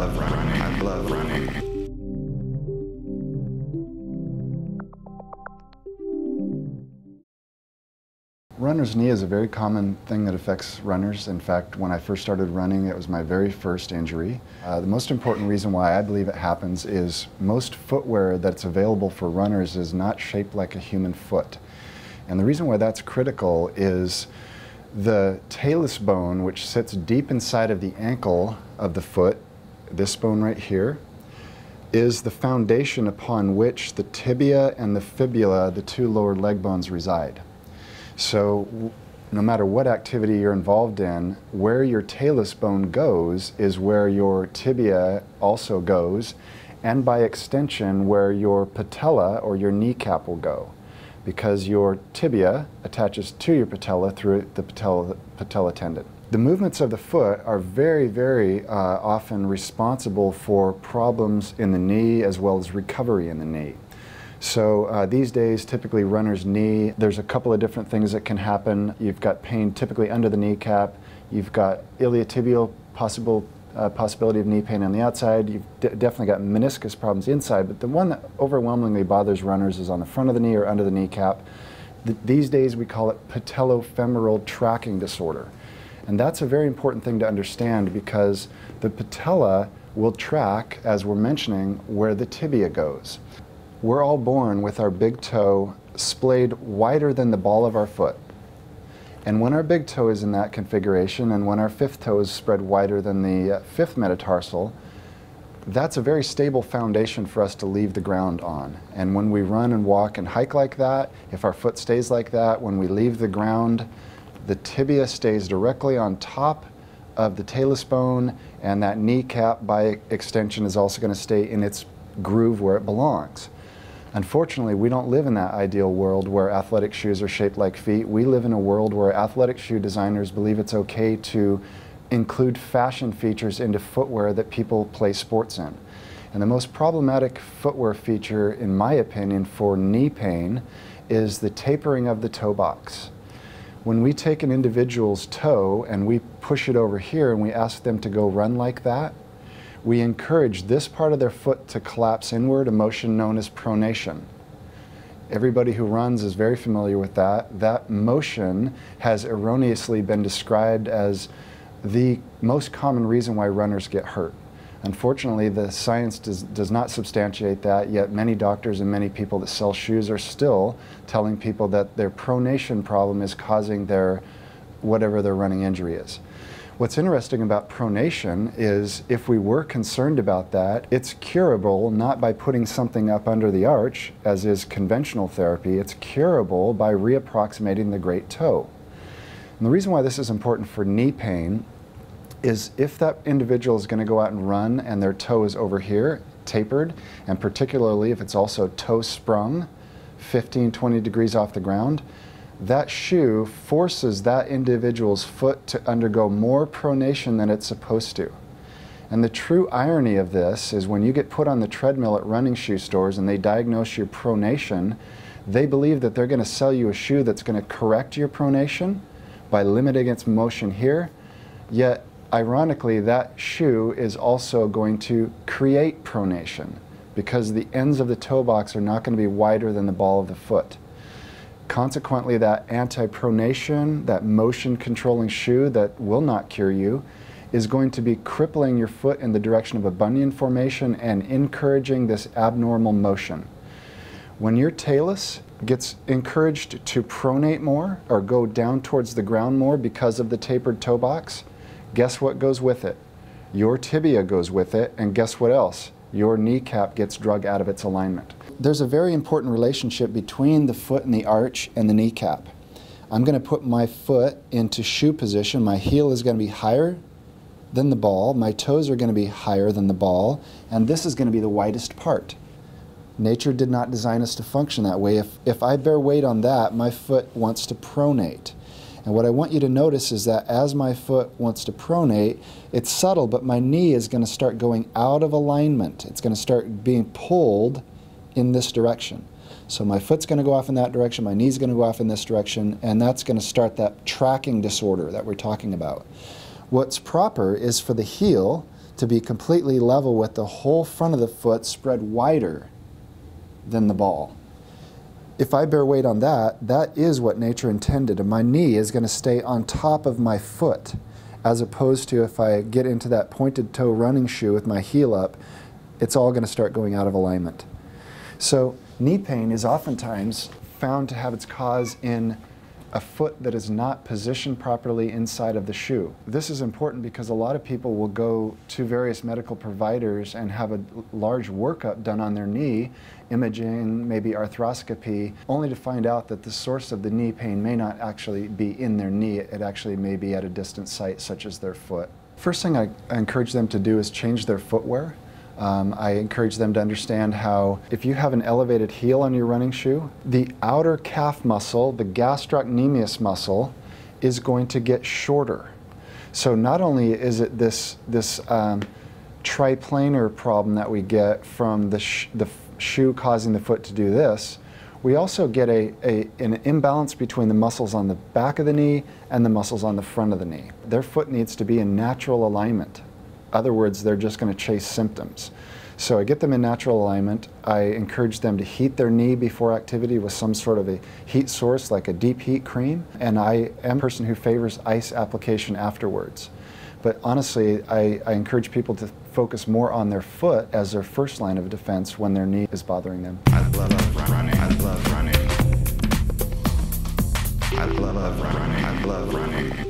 love running. I love running. Runner's knee is a very common thing that affects runners. In fact, when I first started running, it was my very first injury. Uh, the most important reason why I believe it happens is most footwear that's available for runners is not shaped like a human foot. And the reason why that's critical is the talus bone, which sits deep inside of the ankle of the foot, this bone right here, is the foundation upon which the tibia and the fibula, the two lower leg bones, reside. So no matter what activity you're involved in, where your talus bone goes is where your tibia also goes, and by extension, where your patella or your kneecap will go. Because your tibia attaches to your patella through the patella, patella tendon. The movements of the foot are very, very uh, often responsible for problems in the knee as well as recovery in the knee. So uh, these days, typically runner's knee, there's a couple of different things that can happen. You've got pain typically under the kneecap. You've got iliotibial possible uh, possibility of knee pain on the outside. You've definitely got meniscus problems inside, but the one that overwhelmingly bothers runners is on the front of the knee or under the kneecap. Th these days we call it patellofemoral tracking disorder. And that's a very important thing to understand because the patella will track, as we're mentioning, where the tibia goes. We're all born with our big toe splayed wider than the ball of our foot. And when our big toe is in that configuration and when our fifth toe is spread wider than the uh, fifth metatarsal, that's a very stable foundation for us to leave the ground on. And when we run and walk and hike like that, if our foot stays like that, when we leave the ground, the tibia stays directly on top of the talus bone and that kneecap by extension is also going to stay in its groove where it belongs. Unfortunately, we don't live in that ideal world where athletic shoes are shaped like feet. We live in a world where athletic shoe designers believe it's okay to include fashion features into footwear that people play sports in. And the most problematic footwear feature, in my opinion, for knee pain is the tapering of the toe box. When we take an individual's toe and we push it over here and we ask them to go run like that, we encourage this part of their foot to collapse inward, a motion known as pronation. Everybody who runs is very familiar with that. That motion has erroneously been described as the most common reason why runners get hurt. Unfortunately, the science does, does not substantiate that, yet many doctors and many people that sell shoes are still telling people that their pronation problem is causing their whatever their running injury is. What's interesting about pronation is if we were concerned about that, it's curable not by putting something up under the arch, as is conventional therapy, it's curable by reapproximating the great toe. And the reason why this is important for knee pain is if that individual is going to go out and run and their toe is over here, tapered, and particularly if it's also toe sprung, 15, 20 degrees off the ground, that shoe forces that individual's foot to undergo more pronation than it's supposed to. And the true irony of this is when you get put on the treadmill at running shoe stores and they diagnose your pronation, they believe that they're going to sell you a shoe that's going to correct your pronation by limiting its motion here. Yet, ironically, that shoe is also going to create pronation because the ends of the toe box are not going to be wider than the ball of the foot. Consequently, that anti-pronation, that motion controlling shoe that will not cure you, is going to be crippling your foot in the direction of a bunion formation and encouraging this abnormal motion. When your talus gets encouraged to pronate more or go down towards the ground more because of the tapered toe box, guess what goes with it? Your tibia goes with it, and guess what else? Your kneecap gets drug out of its alignment there's a very important relationship between the foot and the arch and the kneecap. I'm going to put my foot into shoe position. My heel is going to be higher than the ball. My toes are going to be higher than the ball. And this is going to be the widest part. Nature did not design us to function that way. If, if I bear weight on that, my foot wants to pronate. And what I want you to notice is that as my foot wants to pronate, it's subtle, but my knee is going to start going out of alignment. It's going to start being pulled in this direction. So my foot's going to go off in that direction, my knee's going to go off in this direction, and that's going to start that tracking disorder that we're talking about. What's proper is for the heel to be completely level with the whole front of the foot spread wider than the ball. If I bear weight on that, that is what nature intended, and my knee is going to stay on top of my foot, as opposed to if I get into that pointed toe running shoe with my heel up, it's all going to start going out of alignment. So knee pain is oftentimes found to have its cause in a foot that is not positioned properly inside of the shoe. This is important because a lot of people will go to various medical providers and have a large workup done on their knee, imaging, maybe arthroscopy, only to find out that the source of the knee pain may not actually be in their knee, it actually may be at a distant site such as their foot. First thing I, encourage them to do is change their footwear. Um, I encourage them to understand how if you have an elevated heel on your running shoe, the outer calf muscle, the gastrocnemius muscle, is going to get shorter. So not only is it this, this um, triplanar problem that we get from the, sh the shoe causing the foot to do this, we also get a, a, an imbalance between the muscles on the back of the knee and the muscles on the front of the knee. Their foot needs to be in natural alignment other words, they're just going to chase symptoms. So I get them in natural alignment. I encourage them to heat their knee before activity with some sort of a heat source like a deep heat cream. And I am a person who favors ice application afterwards. But honestly, I, I encourage people to focus more on their foot as their first line of defense when their knee is bothering them. I love running. I love running. I love running. I love running.